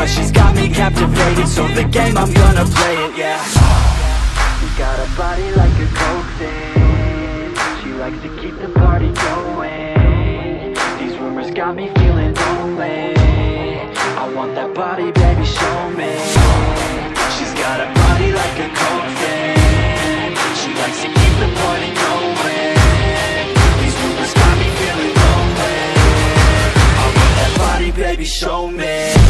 But she's got me captivated, so the game I'm gonna play it, yeah. She Got a body like a coke thing She likes to keep the party going. These rumors got me feeling lonely. I want that body, baby, show me. She's got a body like a coke thing She likes to keep the party going. These rumors got me feeling lonely. I want that body, baby, show me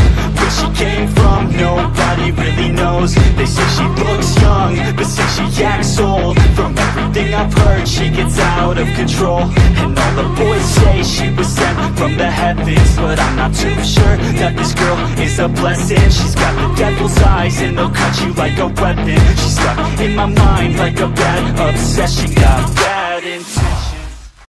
They say she looks young But say she acts old. From everything I've heard She gets out of control. And all the boys say she was sent from the heavens But I'm not too sure That this girl is a blessing. She's got the devil's eyes And they'll cut you like a weapon. She's stuck in my mind like a bad obsession. Got